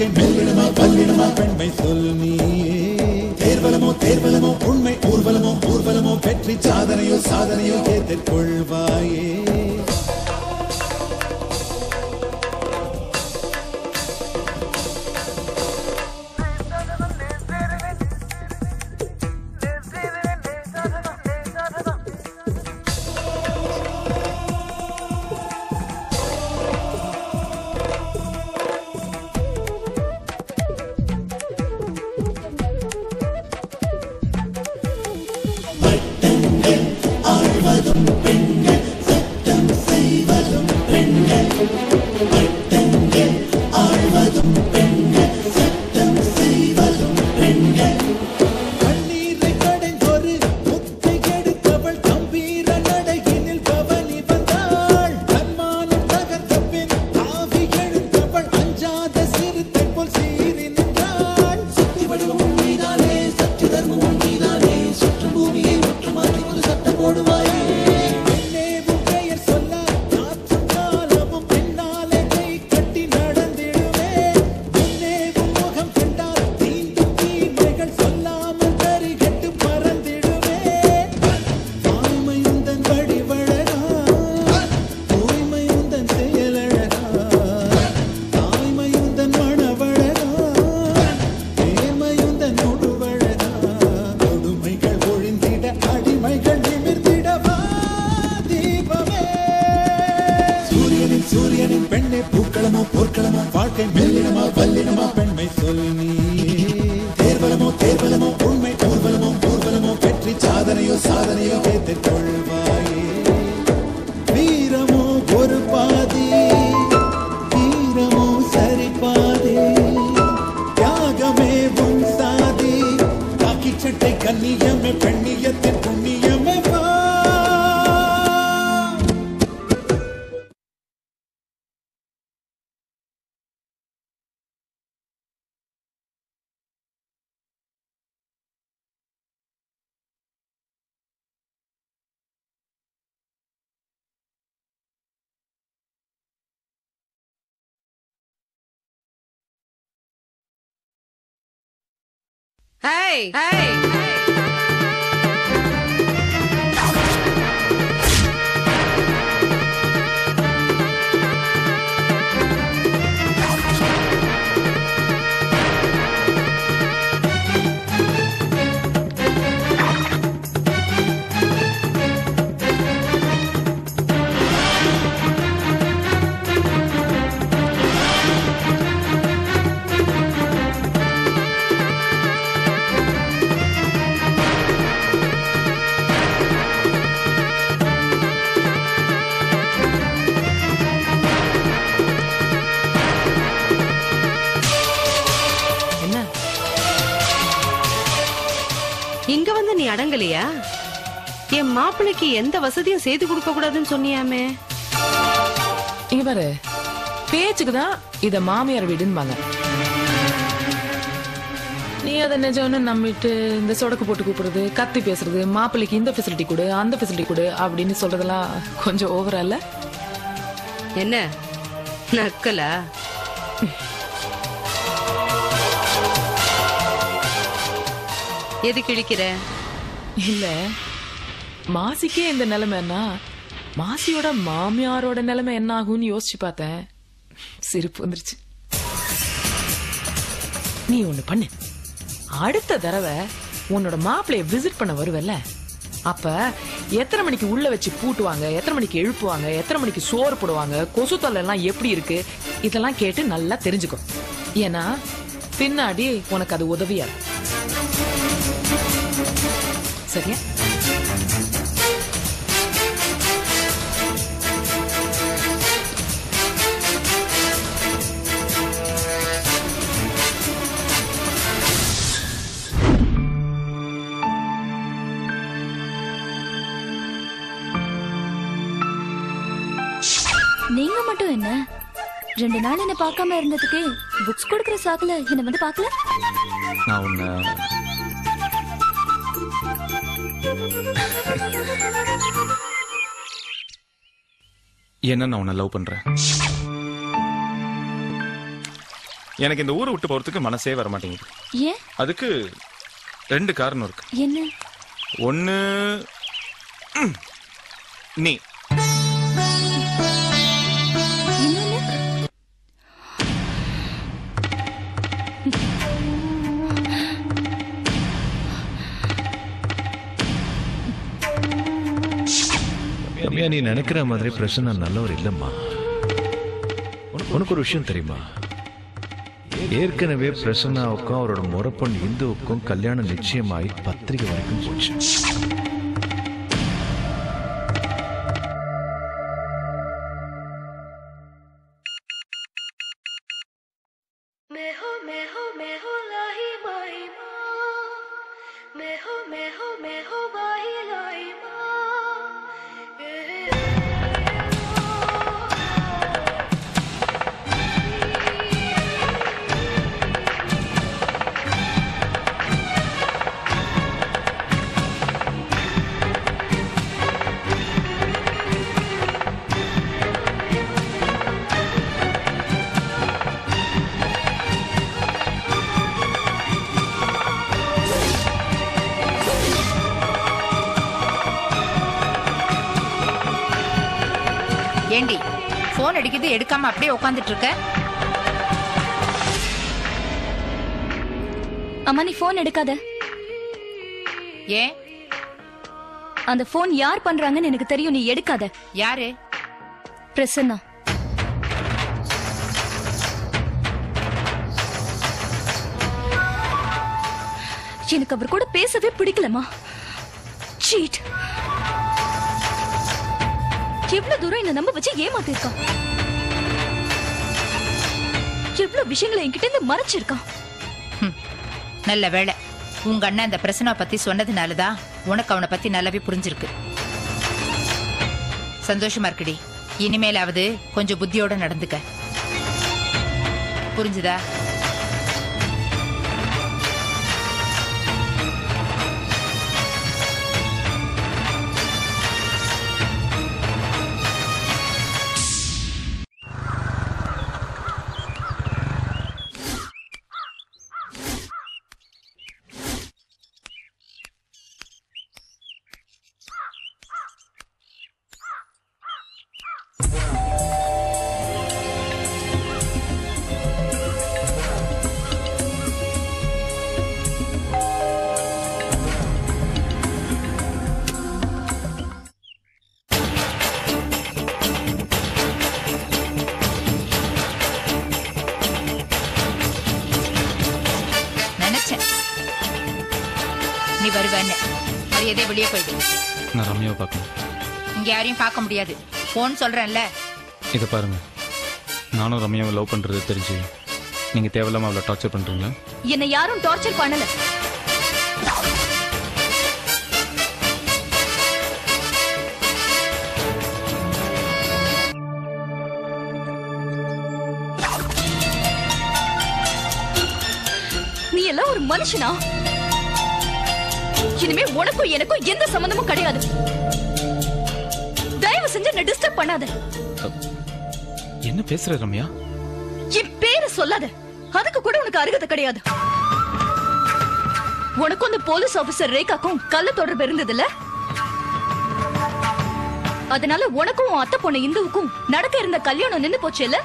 வாழ்க்கை மெல்லினமா வல்லினமா பெண்மை சொல் நீயே. தேர்வலமோ தேர்வலமோ உண்மை ஊர்வலமோ ஊர்வலமோ வெற்றி சாதனையோ சாதனையோ எதிர்கொள்வாயே உண்மை சொல் நீயே தேர்வலமோ தேர்வலமோ உண்மை ஊர்வலமோ ஊர்வலமோ வெற்றி சாதனையோ சாதனையோ கேட்டுக் கொள்வார் Hey, hey, hey. மாப்பிள்ளைக்கு எந்த வசதியும் செய்து கொடுக்க கூடாதுன்னு சொன்னியாமே. இங்க பாரு. பேச்சுக்கு தான் இத மாமியார் வீடுன்பாங்க நீ அதை நிஜம்னு நம்பிட்டு இந்த சொடக்கு போட்டு கூப்பிடுறது கத்தி பேசுறது மாப்பிள்ளைக்கு இந்த ஃபெசிலிட்டி கொடு அந்த ஃபெசிலிட்டி கொடு அப்படின்னு சொல்றதெல்லாம் கொஞ்சம் ஓவரா இல்ல? என்ன? நக்கலா? எது கிழிக்கிற இல்ல. மாசிக்கே இந்த நிலைமைன்னா மாசியோட மாமியாரோட நிலைமை என்ன ஆகும்னு யோசிச்சு பார்த்தேன். சிரிப்பு வந்துருச்சு. நீ ஒண்ணு பண்ணு. அடுத்த தடவை உன்னோட மாப்பிளைய விசிட் பண்ண வருவல்ல? அப்ப எத்தனை மணிக்கு உள்ள வச்சு பூட்டுவாங்க? எத்தனை மணிக்கு எழுப்புவாங்க? எத்தனை மணிக்கு சோறு போடுவாங்க? கொசு தொல்லை எல்லாம் எப்படி இருக்கு? இதெல்லாம் கேட்டு நல்லா தெரிஞ்சுக்கும் ஏன்னா பின்னாடி உனக்கு அது உதவியா சரியா? ரெண்டு நாள் என்ன பார்க்காம இருந்ததுக்கு புக்ஸ் கொடுக்கற சாக்குல என்ன வந்து பார்க்கல? நான் உன்னை என்ன நான் உன்னை லவ் பண்றேன்? எனக்கு இந்த ஊரை விட்டு போறதுக்கு மனசே வர மாட்டேங்குது. ஏன்? அதுக்கு ரெண்டு காரணம் இருக்கு. என்ன? ஒன்னு நீ. ரம்யா நீ நினைக்கிற மாதிரி பிரசன்னா நல்லவர் இல்லம்மா. உனக்கு- உனக்கு ஒரு விஷயம் தெரியுமா? ஏற்கனவே பிரசன்னாவுக்கும் அவரோட முறப்பன் இந்துவுக்கும் கல்யாணம் நிச்சயமாயி பத்திரிகை வரைக்கும் போச்சு. அடிக்குது எடுக்காம அப்படியே உட்காந்துட்டு இருக்க? அம்மா நீ போன் எடுக்காத. ஏன்? அந்த போன் யார் பண்றாங்கன்னு எனக்கு தெரியும் நீ எடுக்காத. யாரு? பிரசன்னா எனக்கு அவர் கூட பேசவே பிடிக்கலமா சீட் எவ்வளவு தூரம் என்ன நம்ப வச்சு ஏமாத்திருக்கான். எவ்வளவு விஷயங்களை என்கிட்ட இருந்து மறைச்சிருக்கான். நல்ல வேலை உங்க அண்ணன் அந்த பிரச்சனை பத்தி சொன்னதுனாலதான் உனக்கு அவனை பத்தி நல்லாவே புரிஞ்சிருக்கு. சந்தோஷமா இருக்குடி. இனிமேலாவது கொஞ்சம் புத்தியோட நடந்துக்க. புரிஞ்சுதா? வருவேன்னு மரியாதை வெளியே போயிடு. நான் ரம்யாவை பார்க்கணும். இங்க யாரையும் பார்க்க முடியாது. போன் சொல்றேன்ல. இதை பாருங்க. நானும் ரம்யாவை லவ் பண்றது தெரிஞ்சு நீங்க தேவையில்லாம அவளை டார்ச்சர் பண்றீங்களா? என்னை யாரும் டார்ச்சர் பண்ணல. நீ எல்லாம் ஒரு மனுஷனா? இனிமே உனக்கும் எனக்கும் எந்த சம்பந்தமும் கிடையாது. தயவு செஞ்சு என்ன டிஸ்டர்ப் பண்ணாத. என்ன பேசுற ரம்யா? என் பேரை சொல்லாத. அதுக்கு கூட உனக்கு அருகதை கிடையாது. உனக்கும் அந்த போலீஸ் ஆபீசர் ரேகாக்கும் கள்ள தொடர்பு இருந்ததுல அதனால உனக்கும் உன் அத்தை பொண்ணு இந்துவுக்கும் நடக்க இருந்த கல்யாணம் நின்னு போச்சு இல்ல?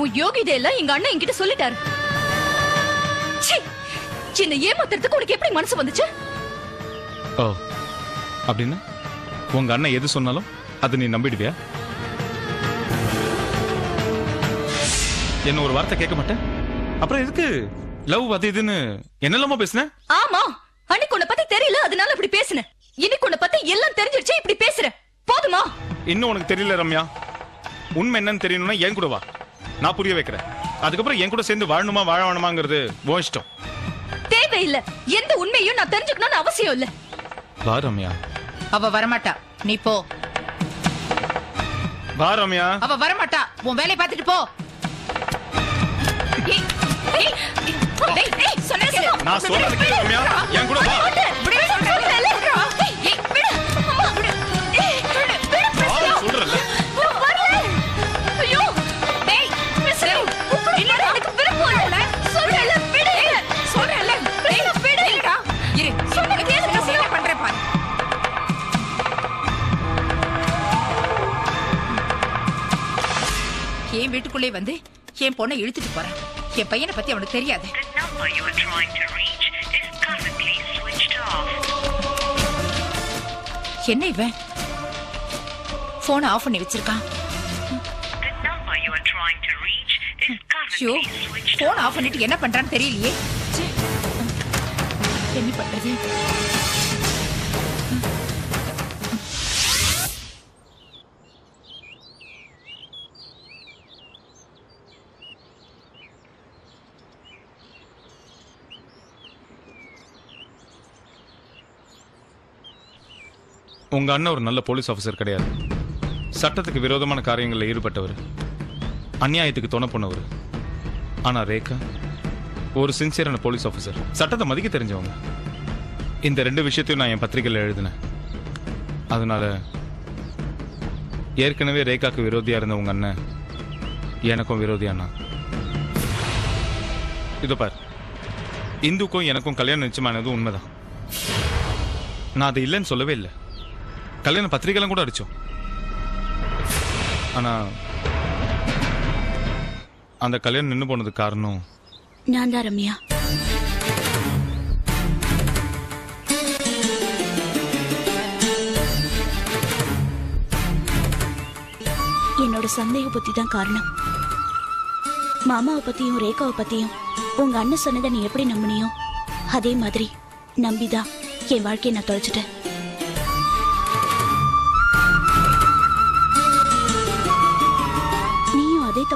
உன் யோகிதை எல்லாம் எங்க அண்ணன் என்கிட்ட சொல்லிட்டாரு! என்னை ஏமாத்துறதுக்கு உனக்கு எப்படி மனசு வந்துச்சு? ஓ அப்படின்னா உங்க அண்ணன் எது சொன்னாலும் அது நீ நம்பிடுவியா? என்ன ஒரு வார்த்தை கேட்க மாட்டேன்? அப்புறம் எதுக்கு லவ் அது இதுன்னு என்னெல்லாமோ பேசுன ஆமா அன்னைக்கு உன்னை பத்தி தெரியல அதனால இப்படி பேசினேன். இன்னைக்கு உன்னை பத்தி எல்லாம் தெரிஞ்சிருச்சு இப்படி பேசுற போதுமா? இன்னும் உனக்கு தெரியல ரம்யா. உண்மை என்னன்னு தெரியணும்னா என் கூட வா. நான் புரிய வைக்கிறேன். அதுக்கப்புறம் என் கூட சேர்ந்து வாழணுமா வாழ வேணுமாங்கிறது உன் இஷ்டம். தேவையில்லை எந்த உண்மையும் நான் தெரிஞ்சுக்கணும்னு அவசியம் இல்ல வா ரம்யா அவ வரமாட்டா நீ போ வா ரம்யா அவ வரமாட்டா உன் வேலையை பார்த்துட்டு போ. நான் சொல்றது கேளு ரம்யா என் கூட வா வீட்டுக்குள்ளே வந்து என் பொண்ணை இழுத்துட்டு போறான் என் பையனை பத்தி அவனுக்கு தெரியாது. என்ன இவன் போனை ஆஃப் பண்ணி வச்சிருக்கான் ஐயோ போன் ஆஃப் பண்ணிட்டு என்ன பண்றான்னு தெரியலையே. என்ன பண்றது உங்க அண்ணன் ஒரு நல்ல போலீஸ் ஆஃபீஸர் கிடையாது. சட்டத்துக்கு விரோதமான காரியங்களில் ஈடுபட்டவர். அநியாயத்துக்கு துணை போனவர். ஆனா ரேகா ஒரு சின்சியரான போலீஸ் ஆஃபீஸர் சட்டத்தை மதிக்க தெரிஞ்சவங்க. இந்த ரெண்டு விஷயத்தையும் நான் என் பத்திரிகையில் எழுதினேன். அதனால ஏற்கனவே ரேகாக்கு விரோதியா இருந்த உங்க அண்ணன் எனக்கும் விரோதியானா? இதோ பார். இந்துக்கும் எனக்கும் கல்யாணம் நிச்சயமானது உண்மைதான். நான் அது இல்லைன்னு சொல்லவே இல்லை. கல்யாண பத்திரிகைலாம் கூட அடிச்சோம். ஆனா அந்த கல்யாணம் நின்று போனதுக்கு காரணம்? நான் தான் ரம்யா. என்னோட சந்தேக புத்தி தான் காரணம். மாமாவை பத்தியும் ரேகாவை பத்தியும் உங்க அண்ணன் சொன்னதை நீ எப்படி நம்பினியோ? அதே மாதிரி நம்பிதான். என் வாழ்க்கையை நான் தொலைச்சிட்டேன்.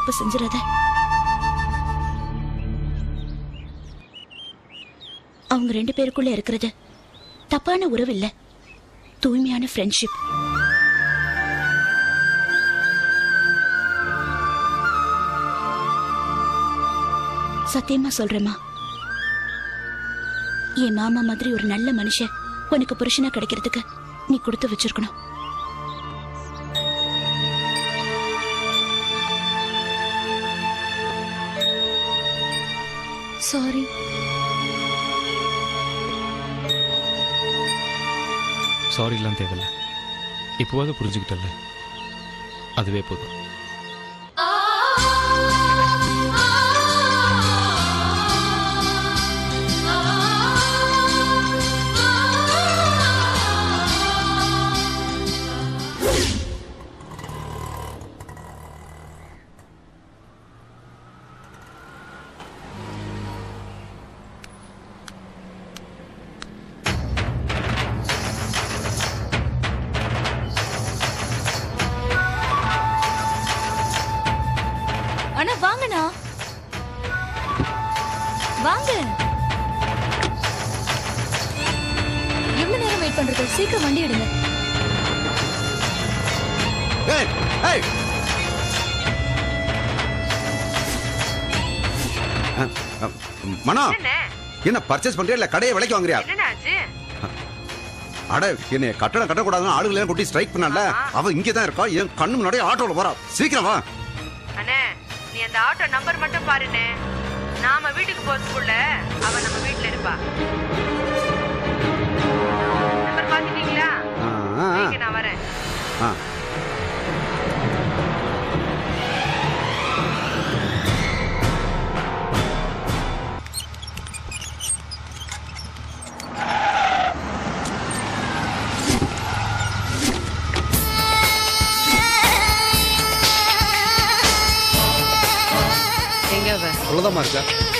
தப்பு செஞ்சிடாத. அவங்க ரெண்டு பேருக்குள்ள இருக்கிறது தப்பான உறவு இல்ல தூய்மையான ஃப்ரெண்ட்ஷிப் சத்தியமா சொல்றேம்மா. என் மாமா மாதிரி ஒரு நல்ல மனுஷன் உனக்கு புருஷனா கிடைக்கிறதுக்கு நீ கொடுத்து வச்சிருக்கணும். சாரி. சாரிலாம் தேவையில்ல. இப்போவாது புரிஞ்சுக்கிட்டல அதுவே போதும். மனோ என்ன பர்ச்சேஸ் பண்றியா இல்ல கடையை விலைக்கு வாங்குறியா? அட என்ன கட்டடம் கட்டக்கூடாதுன்னு ஆளுகளை எல்லாம் கூட்டி ஸ்ட்ரைக் பண்ணல அவ இங்கே தான் இருக்கா? என் கண்ணு முன்னாடியே ஆட்டோல போறா. சீக்கிரம் வா. அண்ணே நீ அந்த ஆட்டோ நம்பர் மட்டும் பாருண்ணே. நாம வீட்டுக்கு போறதுக்குள்ள அவ நம்ம வீட்ல இருப்பா. நம்பர் பாத்துட்டீங்களா நான் வரேன். ஆ. அவ அவ்வளவுதான்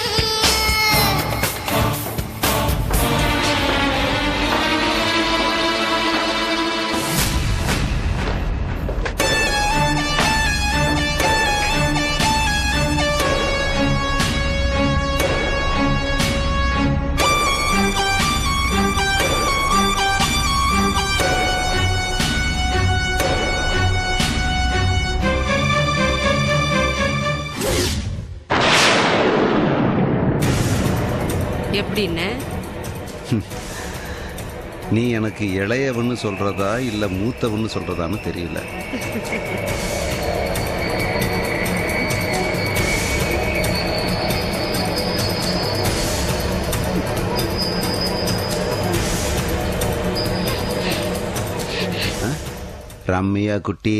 எப்படின்னு? நீ எனக்கு இளையவன்னு சொல்றதா இல்ல மூத்தவன்னு சொல்றதான்னு தெரியல. ரம்யா குட்டி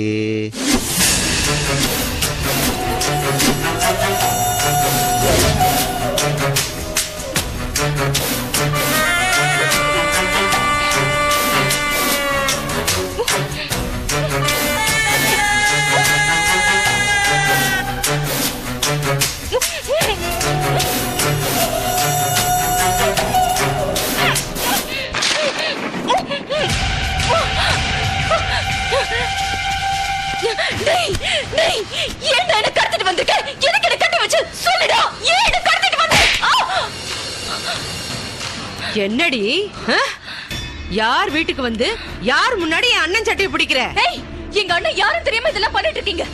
என்னடி? யார் வீட்டுக்கு வந்து யார் முன்னாடி என் அண்ணன் சட்டையை பிடிக்கிற? எங்க அண்ணன் யாரும் தெரியாம இதெல்லாம் பண்ணிட்டு இருக்கீங்க.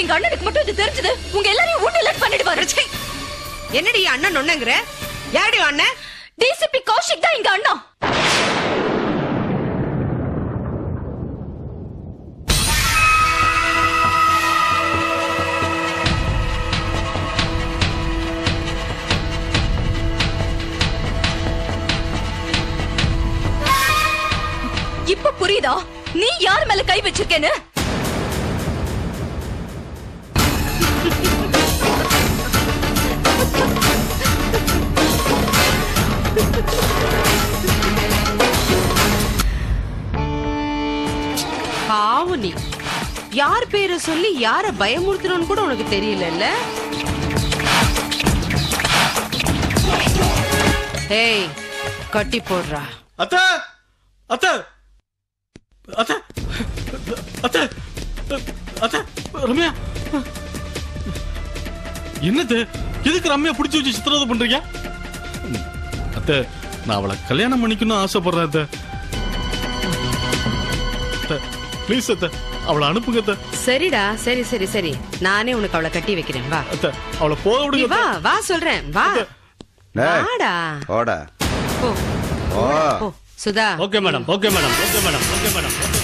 எங்க அண்ணனுக்கு மட்டும் இது தெரிஞ்சது. உங்க எல்லாரையும் ஒண்ணு பண்ணிடுவாரு! என்னடி அண்ணன் ஒண்ணுங்கிற யாருடி அண்ணன்? டிசிபி கௌஷிக் தான் எங்க அண்ணா புரியுதா நீ யார் மேல கை வச்சிருக்கேன்னு? பாவம் நீ யார் பேரை சொல்லி யார பயமுறுத்தணும்னு கூட உனக்கு தெரியலல்ல? ஏய் கட்டி போடுறா. அத்த அத்த அத்த அத்த அத்த ரம்யா. என்னது? எதுக்கு ரம்யா பிடிச்சி வச்சு சித்திரவதை பண்றீங்க? அத்த நான் அவளை கல்யாணம் பண்ணிக்கணும்னு ஆசைப்படுறேன் அத்த. ப்ளீஸ் அத்த அவளை அனுப்புங்க அத்த. சரிடா சரி சரி சரி. நானே உனக்கு அவளை கட்டி வைக்கிறேன் வா. அத்த அவளை போக விடுங்க வா. வா சொல்றேன் வா. வாடா. போடா போ. ஓ. போ. Sudha. Okay madam okay madam okay madam okay madam okay